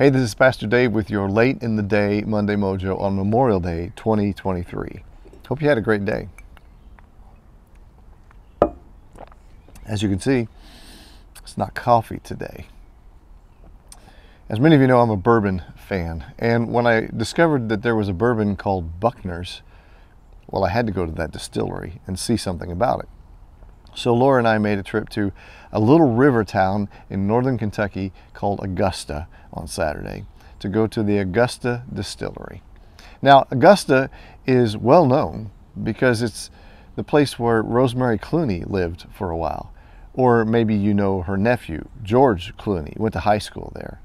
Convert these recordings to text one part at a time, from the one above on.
Hey, this is Pastor Dave with your late in the day Monday Mojo on Memorial Day 2023. Hope you had a great day. As you can see, it's not coffee today. As many of you know, I'm a bourbon fan. And when I discovered that there was a bourbon called Buckner's, well, I had to go to that distillery and see something about it. So Laura and I made a trip to a little river town in northern Kentucky called Augusta on Saturday to go to the Augusta Distillery. Now, Augusta is well known because it's the place where Rosemary Clooney lived for a while. Or maybe you know her nephew, George Clooney, went to high school there.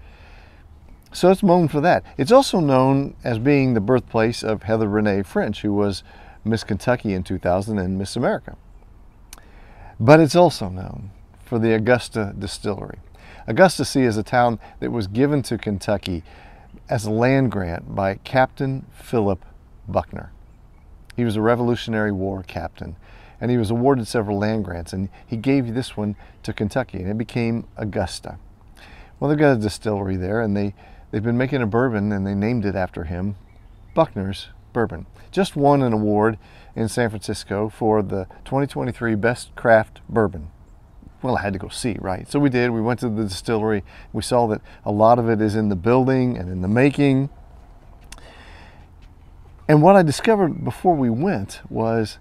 So it's known for that. It's also known as being the birthplace of Heather Renee French, who was Miss Kentucky in 2000 and Miss America. But it's also known for the Augusta Distillery. Augusta C is a town that was given to Kentucky as a land grant by Captain Philip Buckner. He was a Revolutionary War captain and he was awarded several land grants and he gave this one to Kentucky and it became Augusta. Well, they've got a distillery there and they, they've been making a bourbon and they named it after him, Buckner's Bourbon. Just won an award in San Francisco for the 2023 Best Craft Bourbon. Well, I had to go see, right? So we did. We went to the distillery. We saw that a lot of it is in the building and in the making. And what I discovered before we went was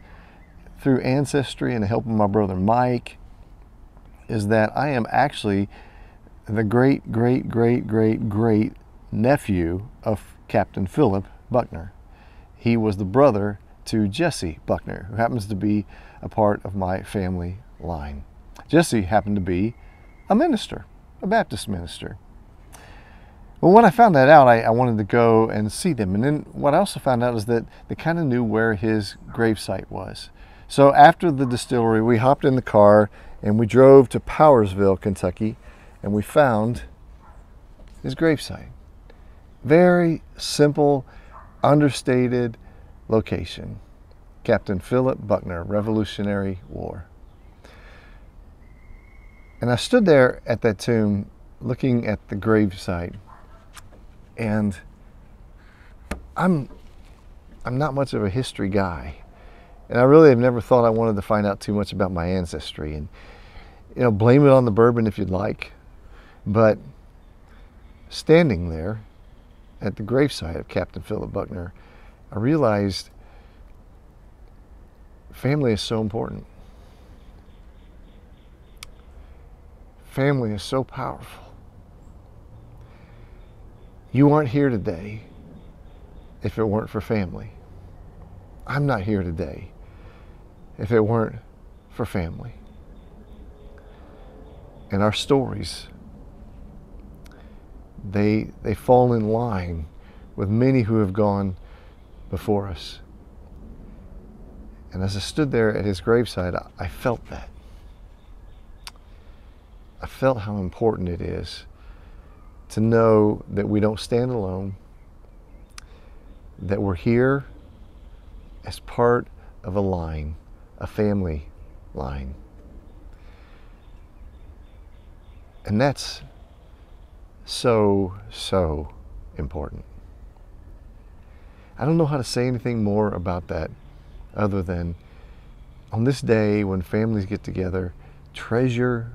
through ancestry and the help of my brother Mike is that I am actually the great, great, great, great, great nephew of Captain Philip Buckner. He was the brother to Jesse Buckner, who happens to be a part of my family line. Jesse happened to be a minister, a Baptist minister. Well, when I found that out, I, I, wanted to go and see them. And then what I also found out is that they kind of knew where his gravesite was. So after the distillery, we hopped in the car and we drove to Powersville, Kentucky, and we found his gravesite. Very simple, understated, Location Captain Philip Buckner, Revolutionary War. And I stood there at that tomb looking at the gravesite, and I'm I'm not much of a history guy. And I really have never thought I wanted to find out too much about my ancestry. And you know, blame it on the bourbon if you'd like. But standing there at the gravesite of Captain Philip Buckner, I realized family is so important. Family is so powerful. You aren't here today if it weren't for family. I'm not here today if it weren't for family. And our stories, they, they fall in line with many who have gone before us. And as I stood there at his graveside, I felt that. I felt how important it is to know that we don't stand alone, that we're here as part of a line, a family line. And that's so, so important. I don't know how to say anything more about that other than on this day when families get together, treasure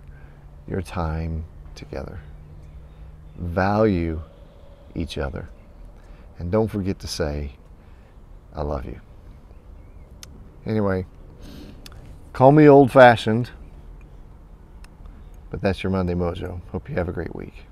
your time together. Value each other. And don't forget to say, I love you. Anyway, call me old fashioned, but that's your Monday Mojo. Hope you have a great week.